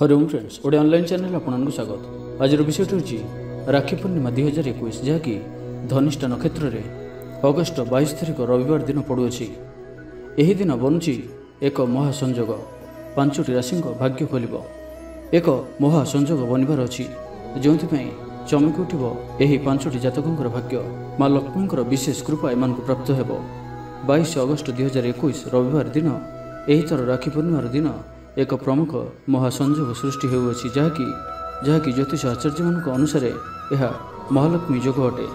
Hariom friends Odia online channel ଆପଣଙ୍କୁ ସ୍ୱାଗତ। ଆଜିର ବିଷୟଟି ହେଉଛି ରାକ୍ଷୀ ପୂର୍ଣ୍ଣିମା ଦୁଇ ହଜାର ଏକୋଇଶ ଯାହାକି ଧନିଷ୍ଠା ନକ୍ଷତ୍ରରେ ଅଗଷ୍ଟ ବାଇଶ ତାରିଖ ରବିବାର ଦିନ ପଡ଼ୁଅଛି। ଏହି ଦିନ ବନୁଛି ଏକ ମହାସଂଯୋଗ। ପାଞ୍ଚଟି ରାଶିଙ୍କ ଭାଗ୍ୟ ଖୋଲିବ। ଏକ ମହାସଂଯୋଗ ବନିବାର ଅଛି ଯେଉଁଥିପାଇଁ ଚମକି ଉଠିବ ଏହି ପାଞ୍ଚଟି ଜାତକଙ୍କର ଭାଗ୍ୟ। ମା ଲକ୍ଷ୍ମୀଙ୍କର ବିଶେଷ କୃପା ଏମାନଙ୍କୁ ପ୍ରାପ୍ତ ହେବ। ବାଇଶ ଅଗଷ୍ଟ ଦୁଇ ହଜାର ଏକୋଇଶ ରବିବାର ଦିନ ଏହି ଥର ରାକ୍ଷୀ ପୂର୍ଣ୍ଣିମାର ଦିନ ଏକ ପ୍ରମୁଖ ମହାସଂଯୋଗ ସୃଷ୍ଟି ହେଉଅଛି ଯାହାକି ଯାହାକି ଜ୍ୟୋତିଷ ଆଚାର୍ଯ୍ୟମାନଙ୍କ ଅନୁସାରେ ଏହା ମହାଲକ୍ଷ୍ମୀ ଯୋଗ ଅଟେ।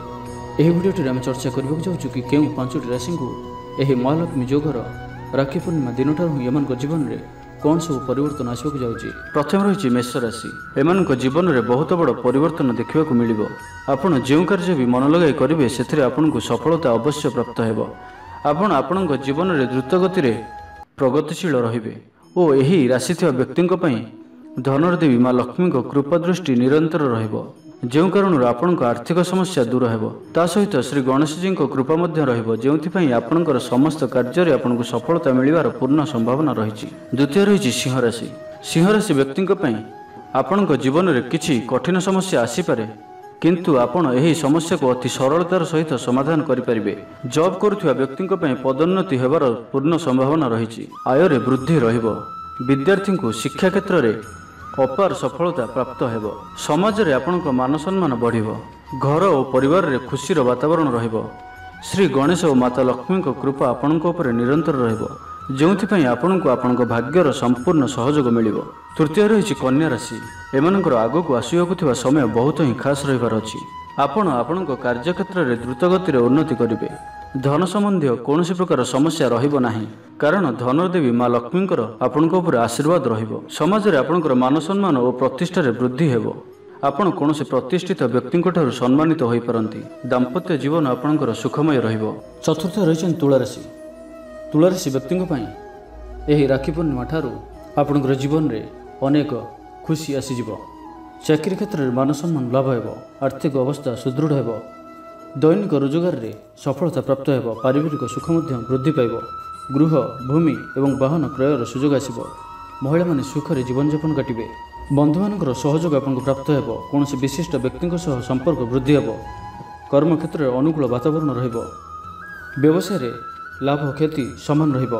ଏହି ଭିଡ଼ିଓଟିରେ ଆମେ ଚର୍ଚ୍ଚା କରିବାକୁ ଯାଉଛୁ କି କେଉଁ ପାଞ୍ଚଟି ରାଶିଙ୍କୁ ଏହି ମହାଲକ୍ଷ୍ମୀ ଯୋଗର ରାକ୍ଷୀ ପୂର୍ଣ୍ଣିମା ଦିନଠାରୁ ହିଁ ଏମାନଙ୍କ ଜୀବନରେ କ'ଣ ସବୁ ପରିବର୍ତ୍ତନ ଆସିବାକୁ ଯାଉଛି? ପ୍ରଥମେ ରହିଛି ମେଷ ରାଶି। ଏମାନଙ୍କ ଜୀବନରେ ବହୁତ ବଡ଼ ପରିବର୍ତ୍ତନ ଦେଖିବାକୁ ମିଳିବ। ଆପଣ ଯେଉଁ କାର୍ଯ୍ୟ ବି ମନ ଲଗାଇ କରିବେ ସେଥିରେ ଆପଣଙ୍କୁ ସଫଳତା ଅବଶ୍ୟ ପ୍ରାପ୍ତ ହେବ। ଆପଣ ଆପଣଙ୍କ ଜୀବନରେ ଦ୍ରୁତଗତିରେ ପ୍ରଗତିଶୀଳ ରହିବେ। ଓ ଏହି ରାଶି ଥିବା ବ୍ୟକ୍ତିଙ୍କ ପାଇଁ ଧନର ଦେବୀ ମା ଲକ୍ଷ୍ମୀଙ୍କ କୃପା ଦୃଷ୍ଟି ନିରନ୍ତର ରହିବ। ଯେଉଁ କାରଣରୁ ଆପଣଙ୍କ ଆର୍ଥିକ ସମସ୍ୟା ଦୂର ହେବ ତା ସହିତ ଶ୍ରୀ ଗଣେଶଜୀଙ୍କ କୃପା ମଧ୍ୟ ରହିବ ଯେଉଁଥିପାଇଁ ଆପଣଙ୍କର ସମସ୍ତ କାର୍ଯ୍ୟରେ ଆପଣଙ୍କୁ ସଫଳତା ମିଳିବାର ପୂର୍ଣ୍ଣ ସମ୍ଭାବନା ରହିଛି। ଦ୍ୱିତୀୟ ରହିଛି ସିଂହ ରାଶି। ସିଂହ ରାଶି ବ୍ୟକ୍ତିଙ୍କ ପାଇଁ ଆପଣଙ୍କ ଜୀବନରେ କିଛି କଠିନ ସମସ୍ୟା ଆସିପାରେ କିନ୍ତୁ ଆପଣ ଏହି ସମସ୍ୟାକୁ ଅତି ସରଳତାର ସହିତ ସମାଧାନ କରିପାରିବେ ଜବ୍ କରୁଥିବା ବ୍ୟକ୍ତିଙ୍କ ପାଇଁ ପଦୋନ୍ନତି ହେବାର ପୂର୍ଣ୍ଣ ସମ୍ଭାବନା ରହିଛି। ଆୟରେ ବୃଦ୍ଧି ରହିବ। ବିଦ୍ୟାର୍ଥୀଙ୍କୁ ଶିକ୍ଷା କ୍ଷେତ୍ରରେ ଅପାର ସଫଳତା ପ୍ରାପ୍ତ ହେବ। ସମାଜରେ ଆପଣଙ୍କ ମାନ ସମ୍ମାନ ବଢ଼ିବ। ଘର ଓ ପରିବାରରେ ଖୁସିର ବାତାବରଣ ରହିବ। ଶ୍ରୀ ଗଣେଶ ଓ ମାତା ଲକ୍ଷ୍ମୀଙ୍କ କୃପା ଆପଣଙ୍କ ଉପରେ ନିରନ୍ତର ରହିବ। ଯେଉଁଥିପାଇଁ ଆପଣଙ୍କୁ ଆପଣଙ୍କ ଭାଗ୍ୟର ସମ୍ପୂର୍ଣ୍ଣ ସହଯୋଗ ମିଳିବ। ତୃତୀୟ ରହିଛି କନ୍ୟା ରାଶି। ଏମାନଙ୍କର ଆଗକୁ ଆସିବାକୁ ଥିବା ସମୟ ବହୁତ ହିଁ ଖାସ୍ ରହିବାର ଅଛି। ଆପଣ ଆପଣଙ୍କ କାର୍ଯ୍ୟକ୍ଷେତ୍ରରେ ଦ୍ରୁତଗତିରେ ଉନ୍ନତି କରିବେ। ଧନ ସମ୍ବନ୍ଧୀୟ କୌଣସି ପ୍ରକାର ସମସ୍ୟା ରହିବ ନାହିଁ। କାରଣ ଧନର ଦେବୀ ମା ଲକ୍ଷ୍ମୀଙ୍କର ଆପଣଙ୍କ ଉପରେ ଆଶୀର୍ବାଦ ରହିବ। ସମାଜରେ ଆପଣଙ୍କର ମାନ ସମ୍ମାନ ଓ ପ୍ରତିଷ୍ଠାରେ ବୃଦ୍ଧି ହେବ। ଆପଣ କୌଣସି ପ୍ରତିଷ୍ଠିତ ବ୍ୟକ୍ତିଙ୍କଠାରୁ ସମ୍ମାନିତ ହୋଇପାରନ୍ତି। ଦାମ୍ପତ୍ୟ ଜୀବନ ଆପଣଙ୍କର ସୁଖମୟ ରହିବ। ଚତୁର୍ଥ ରହିଛନ୍ତି ତୁଳାରାଶି। ତୁଳାରାଶି ବ୍ୟକ୍ତିଙ୍କ ପାଇଁ ଏହି ରାକ୍ଷୀ ପୂର୍ଣ୍ଣିମା ଠାରୁ ଆପଣଙ୍କର ଜୀବନରେ ଅନେକ ଖୁସି ଆସିଯିବ। ଚାକିରି କ୍ଷେତ୍ରରେ ମାନ ସମ୍ମାନ ଲାଭ ହେବ ଆର୍ଥିକ ଅବସ୍ଥା ସୁଦୃଢ଼ ହେବ ଦୈନିକ ରୋଜଗାରରେ ସଫଳତା ପ୍ରାପ୍ତ ହେବ ପାରିବାରିକ ସୁଖ ମଧ୍ୟ ବୃଦ୍ଧି ପାଇବ ଗୃହ ଭୂମି ଏବଂ ବାହନ କ୍ରୟର ସୁଯୋଗ ଆସିବ ମହିଳାମାନେ ସୁଖରେ ଜୀବନଯାପନ କାଟିବେ ବନ୍ଧୁମାନଙ୍କର ସହଯୋଗ ଆପଣଙ୍କୁ ପ୍ରାପ୍ତ ହେବ କୌଣସି ବିଶିଷ୍ଟ ବ୍ୟକ୍ତିଙ୍କ ସହ ସମ୍ପର୍କ ବୃଦ୍ଧି ହେବ କର୍ମକ୍ଷେତ୍ରରେ ଅନୁକୂଳ ବାତାବରଣ ରହିବ ବ୍ୟବସାୟରେ ଲାଭ କ୍ଷତି ସମାନ ରହିବ।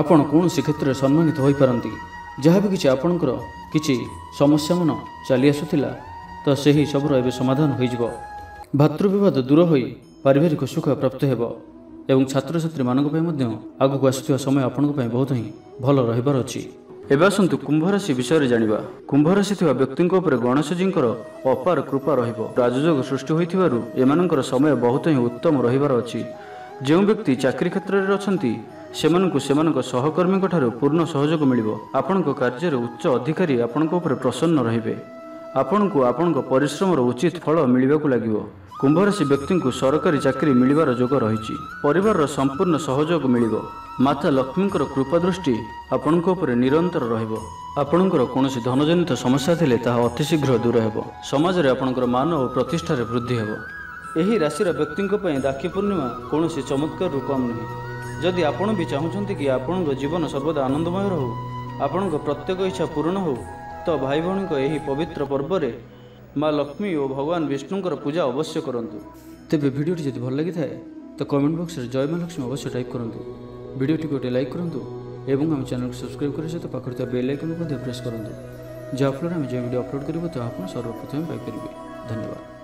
ଆପଣ କୌଣସି କ୍ଷେତ୍ରରେ ସମ୍ମାନିତ ହୋଇପାରନ୍ତି। ଯାହା ବି କିଛି ଆପଣଙ୍କର କିଛି ସମସ୍ୟାମାନ ଚାଲି ଆସୁଥିଲା ତ ସେହି ସବୁର ଏବେ ସମାଧାନ ହୋଇଯିବ। ଭାତୃବିବାଦ ଦୂର ହୋଇ ପାରିବାରିକ ସୁଖ ପ୍ରାପ୍ତ ହେବ ଏବଂ ଛାତ୍ରଛାତ୍ରୀମାନଙ୍କ ପାଇଁ ମଧ୍ୟ ଆଗକୁ ଆସୁଥିବା ସମୟ ଆପଣଙ୍କ ପାଇଁ ବହୁତ ହିଁ ଭଲ ରହିବାର ଅଛି। ଏବେ ଆସନ୍ତୁ କୁମ୍ଭ ରାଶି ବିଷୟରେ ଜାଣିବା। କୁମ୍ଭ ରାଶି ଥିବା ବ୍ୟକ୍ତିଙ୍କ ଉପରେ ଗଣେଶଜୀଙ୍କର ଅପାର କୃପା ରହିବ। ରାଜଯୋଗ ସୃଷ୍ଟି ହୋଇଥିବାରୁ ଏମାନଙ୍କର ସମୟ ବହୁତ ହିଁ ଉତ୍ତମ ରହିବାର ଅଛି। ଯେଉଁ ବ୍ୟକ୍ତି ଚାକିରି କ୍ଷେତ୍ରରେ ଅଛନ୍ତି ସେମାନଙ୍କୁ ସେମାନଙ୍କ ସହକର୍ମୀଙ୍କ ଠାରୁ ପୂର୍ଣ୍ଣ ସହଯୋଗ ମିଳିବ। ଆପଣଙ୍କ କାର୍ଯ୍ୟରେ ଉଚ୍ଚ ଅଧିକାରୀ ଆପଣଙ୍କ ଉପରେ ପ୍ରସନ୍ନ ରହିବେ। ଆପଣଙ୍କୁ ଆପଣଙ୍କ ପରିଶ୍ରମର ଉଚିତ ଫଳ ମିଳିବାକୁ ଲାଗିବ। କୁମ୍ଭରାଶି ବ୍ୟକ୍ତିଙ୍କୁ ସରକାରୀ ଚାକିରି ମିଳିବାର ଯୋଗ ରହିଛି। ପରିବାରର ସମ୍ପୂର୍ଣ୍ଣ ସହଯୋଗ ମିଳିବ। ମାତା ଲକ୍ଷ୍ମୀଙ୍କର କୃପା ଦୃଷ୍ଟି ଆପଣଙ୍କ ଉପରେ ନିରନ୍ତର ରହିବ। ଆପଣଙ୍କର କୌଣସି ଧନଜନିତ ସମସ୍ୟା ଥିଲେ ତାହା ଅତିଶୀଘ୍ର ଦୂର ହେବ। ସମାଜରେ ଆପଣଙ୍କର ମାନ ଓ ପ୍ରତିଷ୍ଠାରେ ବୃଦ୍ଧି ହେବ। ଏହି ରାଶିର ବ୍ୟକ୍ତିଙ୍କ ପାଇଁ ରାକ୍ଷୀ ପୂର୍ଣ୍ଣିମା କୌଣସି ଚମତ୍କାରରୁ କମ୍ ନୁହେଁ। ଯଦି ଆପଣ ବି ଚାହୁଁଛନ୍ତି କି ଆପଣଙ୍କ ଜୀବନ ସର୍ବଦା ଆନନ୍ଦମୟ ରହୁ ଆପଣଙ୍କ ପ୍ରତ୍ୟେକ ଇଚ୍ଛା ପୂରଣ ହେଉ ତ ଭାଇ ଭଉଣୀଙ୍କ ଏହି ପବିତ୍ର ପର୍ବରେ ମା ଲକ୍ଷ୍ମୀ ଓ ଭଗବାନ ବିଷ୍ଣୁଙ୍କର ପୂଜା ଅବଶ୍ୟ କରନ୍ତୁ। ତେବେ ଭିଡ଼ିଓଟି ଯଦି ଭଲ ଲାଗିଥାଏ ତ କମେଣ୍ଟ ବକ୍ସରେ ଜୟ ମା ଲକ୍ଷ୍ମୀ ଅବଶ୍ୟ ଟାଇପ୍ କରନ୍ତୁ। ଭିଡ଼ିଓଟିକୁ ଗୋଟେ ଲାଇକ୍ କରନ୍ତୁ ଏବଂ ଆମ ଚ୍ୟାନେଲକୁ ସବସ୍କ୍ରାଇବ୍ କରିବା ସହିତ ପାଖରେ ଥିବା ବେଲ୍ ଆଇକନ୍କୁ ମଧ୍ୟ ପ୍ରେସ୍ କରନ୍ତୁ। ଯାହାଫଳରେ ଆମେ ଯେଉଁ ଭିଡ଼ିଓ ଅପଲୋଡ଼ କରିବୁ ତାହା ଆପଣ ସର୍ବପ୍ରଥମେ ପାଇପାରିବେ। ଧନ୍ୟବାଦ।